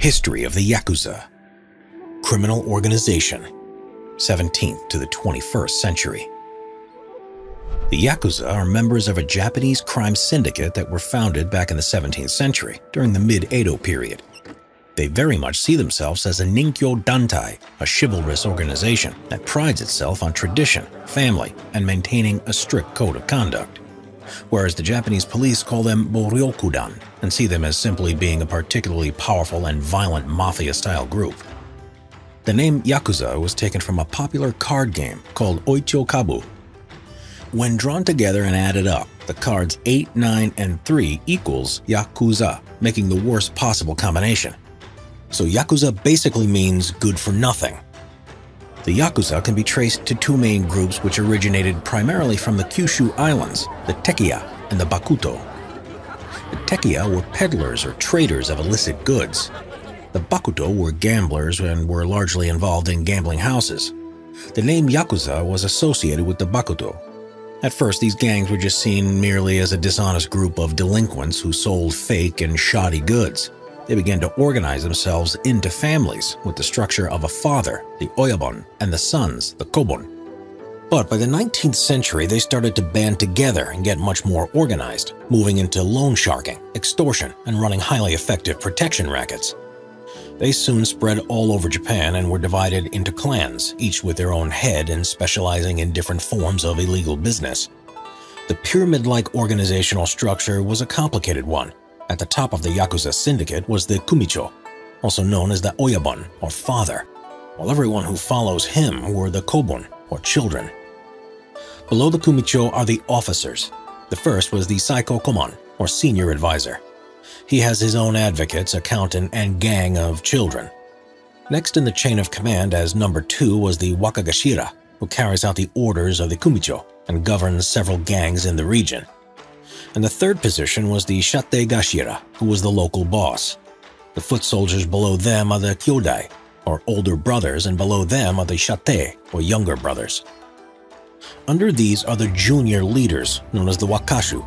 History of the Yakuza Criminal Organization 17th to the 21st century. The Yakuza are members of a Japanese crime syndicate that were founded back in the 17th century during the mid-Edo period. They very much see themselves as a Ninkyo Dantai, a chivalrous organization that prides itself on tradition, family, and maintaining a strict code of conduct. Whereas the Japanese police call them Boryokudan and see them as simply being a particularly powerful and violent mafia-style group. The name Yakuza was taken from a popular card game called Oicho Kabu. When drawn together and added up, the cards 8, 9, and 3 equals Yakuza, making the worst possible combination. So Yakuza basically means good for nothing. The Yakuza can be traced to two main groups which originated primarily from the Kyushu Islands, the Tekiya and the Bakuto. The Tekiya were peddlers or traders of illicit goods. The Bakuto were gamblers and were largely involved in gambling houses. The name Yakuza was associated with the Bakuto. At first, these gangs were just seen merely as a dishonest group of delinquents who sold fake and shoddy goods they began to organize themselves into families with the structure of a father, the Oyabun, and the sons, the Kobun. But by the 19th century, they started to band together and get much more organized, moving into loan sharking, extortion, and running highly effective protection rackets. They soon spread all over Japan and were divided into clans, each with their own head and specializing in different forms of illegal business. The pyramid-like organizational structure was a complicated one, at the top of the Yakuza syndicate was the Kumicho, also known as the Oyabun, or father, while everyone who follows him were the Kobun, or children. Below the Kumicho are the officers. The first was the Saiko Komon, or senior advisor. He has his own advocates, accountant, and gang of children. Next in the chain of command as number two was the Wakagashira, who carries out the orders of the Kumicho and governs several gangs in the region and the third position was the Shate Gashira, who was the local boss. The foot soldiers below them are the Kyodai, or older brothers, and below them are the Shate, or younger brothers. Under these are the junior leaders, known as the Wakashu.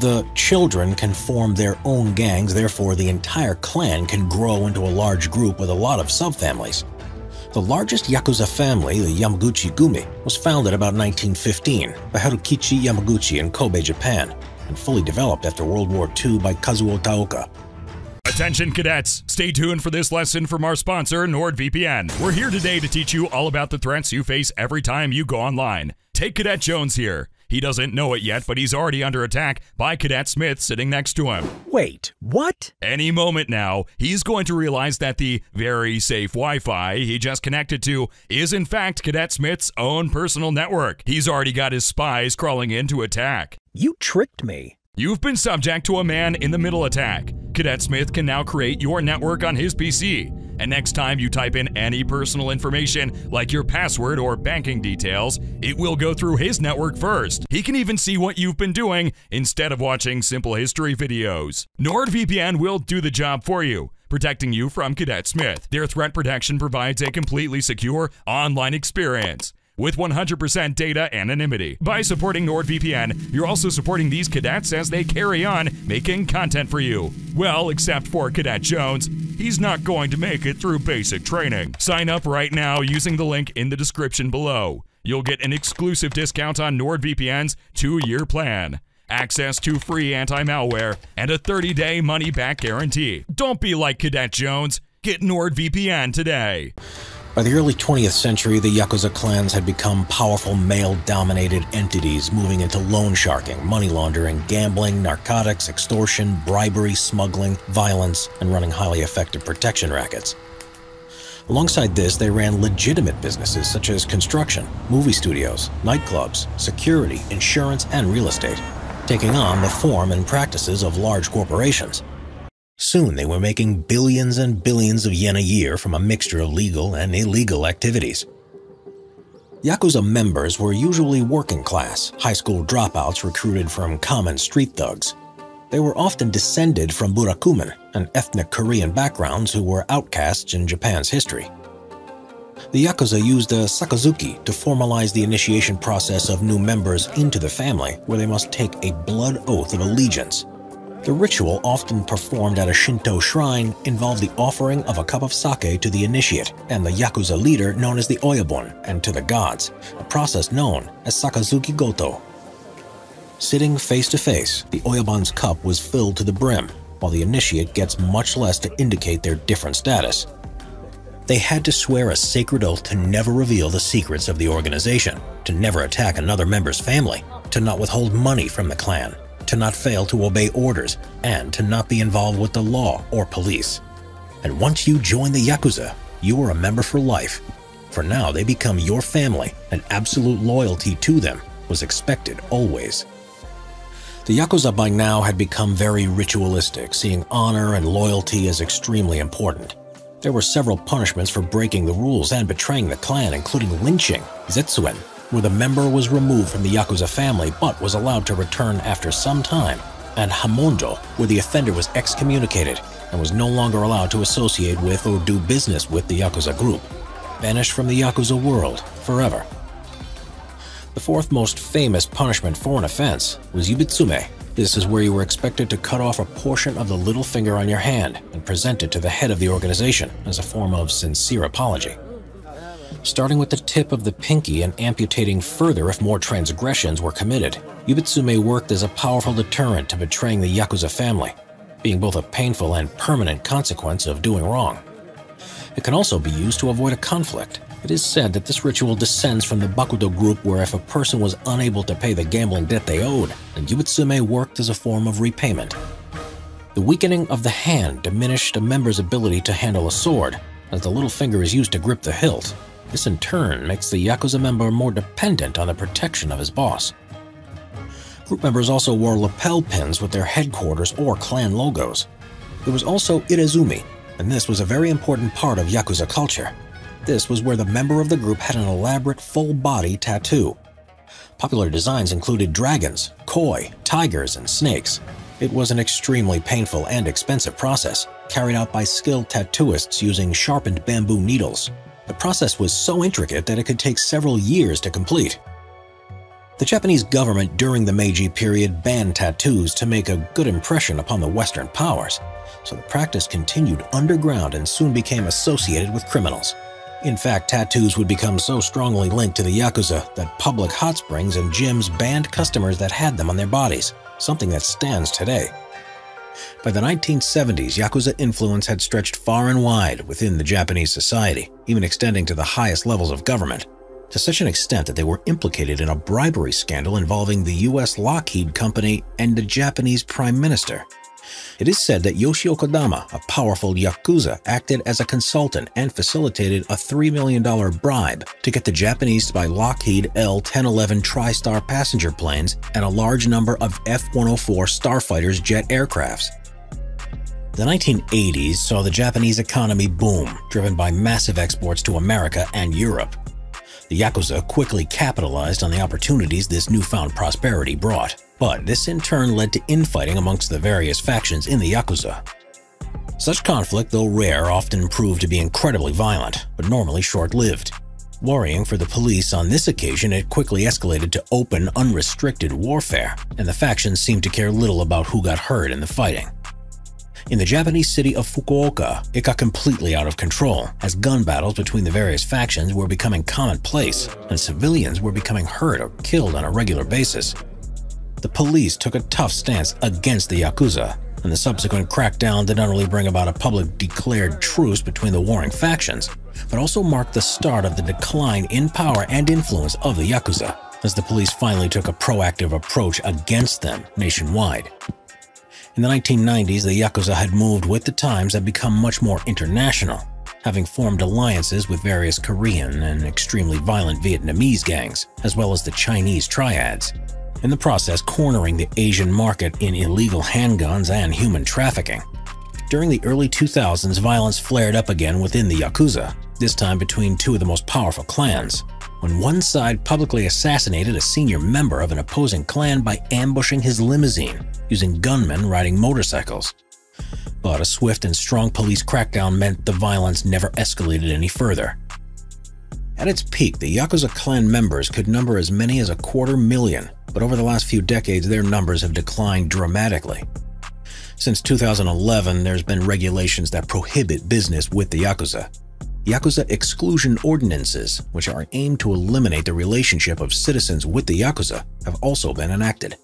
The children can form their own gangs, therefore the entire clan can grow into a large group with a lot of subfamilies. The largest Yakuza family, the Yamaguchi Gumi, was founded about 1915 by Harukichi Yamaguchi in Kobe, Japan and fully developed after World War II by Kazuo Taoka. Attention cadets, stay tuned for this lesson from our sponsor, NordVPN. We're here today to teach you all about the threats you face every time you go online. Take Cadet Jones here. He doesn't know it yet, but he's already under attack by Cadet Smith sitting next to him. Wait, what? Any moment now, he's going to realize that the very safe Wi Fi he just connected to is, in fact, Cadet Smith's own personal network. He's already got his spies crawling in to attack. You tricked me. You've been subject to a man in the middle attack. Cadet Smith can now create your network on his PC. And next time you type in any personal information, like your password or banking details, it will go through his network first. He can even see what you've been doing instead of watching simple history videos. NordVPN will do the job for you protecting you from Cadet Smith. Their threat protection provides a completely secure online experience with 100% data anonymity. By supporting NordVPN, you're also supporting these cadets as they carry on making content for you. Well, except for Cadet Jones, he's not going to make it through basic training. Sign up right now using the link in the description below. You'll get an exclusive discount on NordVPN's two-year plan access to free anti-malware, and a 30-day money-back guarantee. Don't be like Cadet Jones. Get NordVPN today. By the early 20th century, the Yakuza clans had become powerful male-dominated entities moving into loan sharking, money laundering, gambling, narcotics, extortion, bribery, smuggling, violence, and running highly effective protection rackets. Alongside this, they ran legitimate businesses such as construction, movie studios, nightclubs, security, insurance, and real estate, taking on the form and practices of large corporations. Soon they were making billions and billions of yen a year from a mixture of legal and illegal activities. Yakuza members were usually working class, high school dropouts recruited from common street thugs. They were often descended from Burakumin, an ethnic Korean backgrounds who were outcasts in Japan's history. The Yakuza used a sakazuki to formalize the initiation process of new members into the family, where they must take a blood oath of allegiance The ritual, often performed at a Shinto shrine, involved the offering of a cup of sake to the initiate and the Yakuza leader known as the Oyabun and to the gods, a process known as Sakazuki Goto. Sitting face to face, the Oyabun's cup was filled to the brim, while the initiate gets much less to indicate their different status. They had to swear a sacred oath to never reveal the secrets of the organization, to never attack another member's family, to not withhold money from the clan, to not fail to obey orders, and to not be involved with the law or police. And once you join the Yakuza, you are a member for life. For now, they become your family, and absolute loyalty to them was expected always. The Yakuza by now had become very ritualistic, seeing honor and loyalty as extremely important. There were several punishments for breaking the rules and betraying the clan, including lynching, zetsuen, where the member was removed from the Yakuza family but was allowed to return after some time, and Hamonjo, where the offender was excommunicated and was no longer allowed to associate with or do business with the Yakuza group, banished from the Yakuza world forever. The fourth most famous punishment for an offense was Yubitsume. This is where you were expected to cut off a portion of the little finger on your hand and present it to the head of the organization as a form of sincere apology. Starting with the tip of the pinky and amputating further if more transgressions were committed, Yubitsume worked as a powerful deterrent to betraying the Yakuza family, being both a painful and permanent consequence of doing wrong. It can also be used to avoid a conflict, it is said that this ritual descends from the Bakuto group where if a person was unable to pay the gambling debt they owed, then Yubitsume worked as a form of repayment. The weakening of the hand diminished a member's ability to handle a sword, as the little finger is used to grip the hilt. This in turn makes the Yakuza member more dependent on the protection of his boss. Group members also wore lapel pins with their headquarters or clan logos. There was also Irezumi, and this was a very important part of Yakuza culture. This was where the member of the group had an elaborate full-body tattoo. Popular designs included dragons, koi, tigers, and snakes. It was an extremely painful and expensive process, carried out by skilled tattooists using sharpened bamboo needles. The process was so intricate that it could take several years to complete. The Japanese government during the Meiji period banned tattoos to make a good impression upon the Western powers, so the practice continued underground and soon became associated with criminals. In fact, tattoos would become so strongly linked to the Yakuza that public hot springs and gyms banned customers that had them on their bodies, something that stands today. By the 1970s, Yakuza influence had stretched far and wide within the Japanese society, even extending to the highest levels of government, to such an extent that they were implicated in a bribery scandal involving the US Lockheed Company and the Japanese Prime Minister. It is said that Yoshio Kodama, a powerful Yakuza, acted as a consultant and facilitated a $3 million bribe to get the Japanese to buy Lockheed L-1011 TriStar passenger planes and a large number of F-104 Starfighters jet aircrafts. The 1980s saw the Japanese economy boom, driven by massive exports to America and Europe. The Yakuza quickly capitalized on the opportunities this newfound prosperity brought, but this in turn led to infighting amongst the various factions in the Yakuza. Such conflict, though rare, often proved to be incredibly violent, but normally short-lived. Worrying for the police on this occasion, it quickly escalated to open, unrestricted warfare, and the factions seemed to care little about who got hurt in the fighting. In the Japanese city of Fukuoka, it got completely out of control as gun battles between the various factions were becoming commonplace and civilians were becoming hurt or killed on a regular basis. The police took a tough stance against the Yakuza, and the subsequent crackdown did not only bring about a public declared truce between the warring factions, but also marked the start of the decline in power and influence of the Yakuza, as the police finally took a proactive approach against them nationwide. In the 1990s, the Yakuza had moved with the times and become much more international, having formed alliances with various Korean and extremely violent Vietnamese gangs, as well as the Chinese triads, in the process cornering the Asian market in illegal handguns and human trafficking. During the early 2000s, violence flared up again within the Yakuza, this time between two of the most powerful clans, when one side publicly assassinated a senior member of an opposing clan by ambushing his limousine using gunmen riding motorcycles. But a swift and strong police crackdown meant the violence never escalated any further. At its peak, the Yakuza clan members could number as many as a quarter million, but over the last few decades their numbers have declined dramatically. Since 2011, there's been regulations that prohibit business with the Yakuza. Yakuza exclusion ordinances, which are aimed to eliminate the relationship of citizens with the Yakuza, have also been enacted.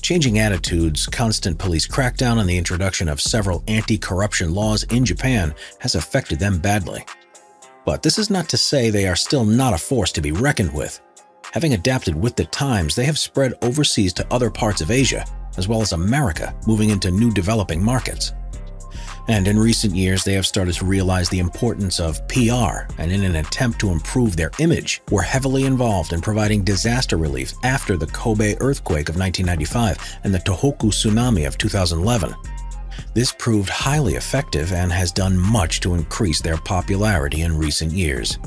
Changing attitudes, constant police crackdown, and the introduction of several anti-corruption laws in Japan has affected them badly. But this is not to say they are still not a force to be reckoned with. Having adapted with the times, they have spread overseas to other parts of Asia, as well as America, moving into new developing markets. And in recent years, they have started to realize the importance of PR, and in an attempt to improve their image, were heavily involved in providing disaster relief after the Kobe earthquake of 1995 and the Tohoku tsunami of 2011. This proved highly effective and has done much to increase their popularity in recent years.